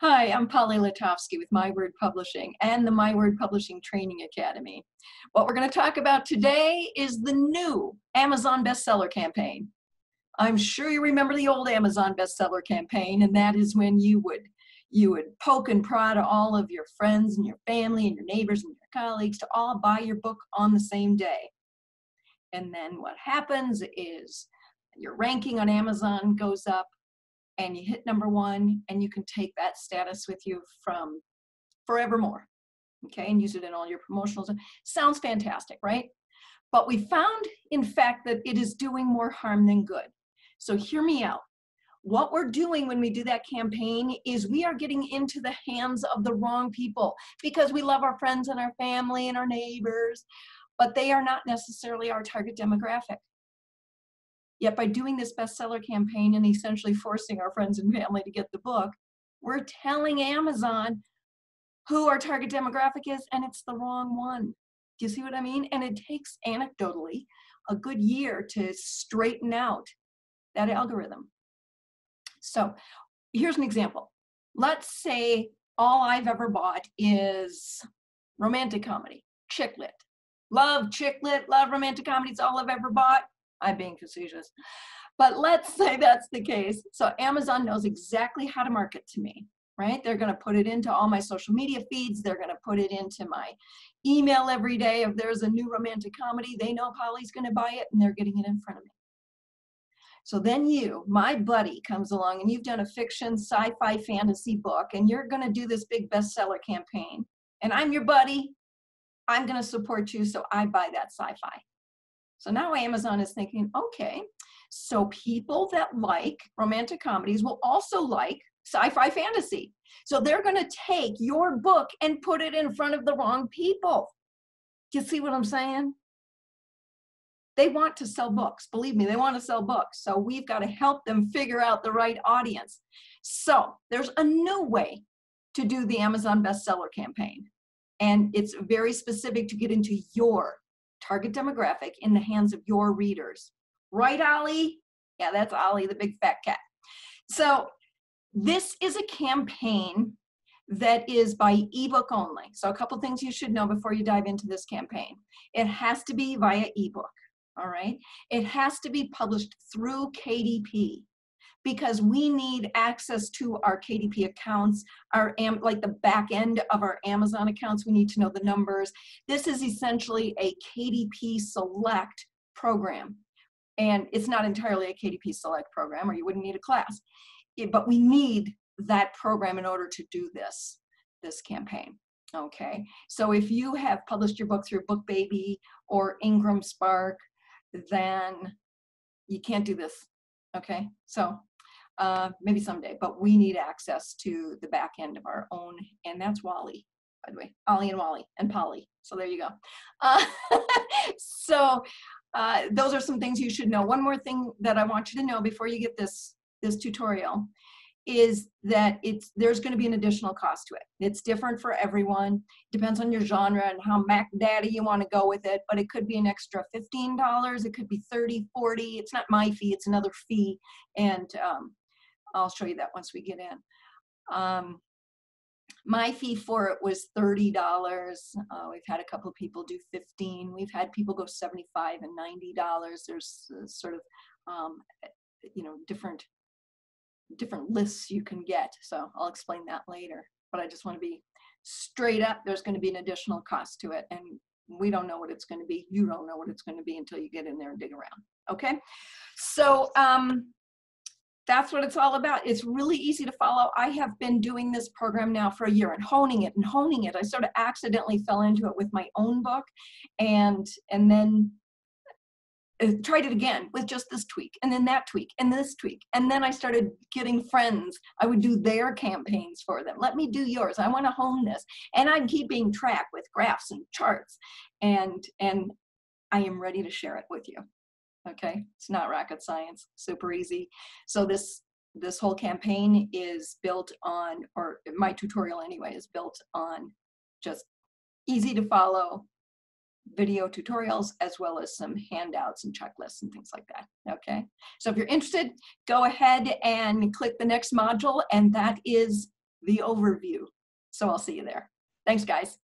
Hi, I'm Polly Letofsky with My Word Publishing and the My Word Publishing Training Academy. What we're going to talk about today is the new Amazon bestseller campaign. I'm sure you remember the old Amazon bestseller campaign, and that is when you would you would poke and prod all of your friends and your family and your neighbors and your colleagues to all buy your book on the same day. And then what happens is your ranking on Amazon goes up and you hit number one and you can take that status with you from forevermore okay and use it in all your promotionals. Sounds fantastic right? But we found in fact that it is doing more harm than good. So hear me out. What we're doing when we do that campaign is we are getting into the hands of the wrong people because we love our friends and our family and our neighbors but they are not necessarily our target demographic Yet by doing this bestseller campaign and essentially forcing our friends and family to get the book, we're telling Amazon who our target demographic is, and it's the wrong one. Do you see what I mean? And it takes anecdotally a good year to straighten out that algorithm. So here's an example. Let's say all I've ever bought is romantic comedy, chick lit. Love chick lit, love romantic comedy. It's all I've ever bought. I'm being facetious. But let's say that's the case. So Amazon knows exactly how to market to me, right? They're going to put it into all my social media feeds. They're going to put it into my email every day. If there's a new romantic comedy, they know Polly's going to buy it and they're getting it in front of me. So then you, my buddy, comes along and you've done a fiction, sci fi, fantasy book, and you're going to do this big bestseller campaign. And I'm your buddy. I'm going to support you, so I buy that sci fi. So now Amazon is thinking, okay, so people that like romantic comedies will also like sci-fi fantasy. So they're going to take your book and put it in front of the wrong people. You see what I'm saying? They want to sell books. Believe me, they want to sell books. So we've got to help them figure out the right audience. So there's a new way to do the Amazon bestseller campaign. And it's very specific to get into your target demographic in the hands of your readers. Right, Ollie? Yeah, that's Ollie, the big fat cat. So this is a campaign that is by ebook only. So a couple things you should know before you dive into this campaign. It has to be via ebook, all right? It has to be published through KDP because we need access to our KDP accounts, our am like the back end of our Amazon accounts. We need to know the numbers. This is essentially a KDP select program. And it's not entirely a KDP select program or you wouldn't need a class. It, but we need that program in order to do this, this campaign. Okay, so if you have published your book through BookBaby or Ingram Spark, then you can't do this. Okay, so uh, maybe someday, but we need access to the back end of our own, and that's Wally, by the way, Ollie and Wally and Polly. So there you go. Uh, so uh, those are some things you should know. One more thing that I want you to know before you get this this tutorial is that it's there's going to be an additional cost to it. It's different for everyone. Depends on your genre and how Mac Daddy you want to go with it, but it could be an extra $15, it could be 30, 40. It's not my fee, it's another fee. And um, I'll show you that once we get in. Um, my fee for it was $30. Uh, we've had a couple of people do 15. We've had people go 75 and $90. There's uh, sort of, um, you know, different different lists you can get. So I'll explain that later. But I just want to be straight up. There's going to be an additional cost to it, and we don't know what it's going to be. You don't know what it's going to be until you get in there and dig around. Okay, so um, that's what it's all about. It's really easy to follow. I have been doing this program now for a year and honing it and honing it. I sort of accidentally fell into it with my own book and and then uh, tried it again with just this tweak and then that tweak and this tweak and then i started getting friends i would do their campaigns for them let me do yours i want to hone this and i'm keeping track with graphs and charts and and i am ready to share it with you okay it's not rocket science super easy so this this whole campaign is built on or my tutorial anyway is built on just easy to follow video tutorials as well as some handouts and checklists and things like that okay so if you're interested go ahead and click the next module and that is the overview. So I'll see you there. Thanks, guys.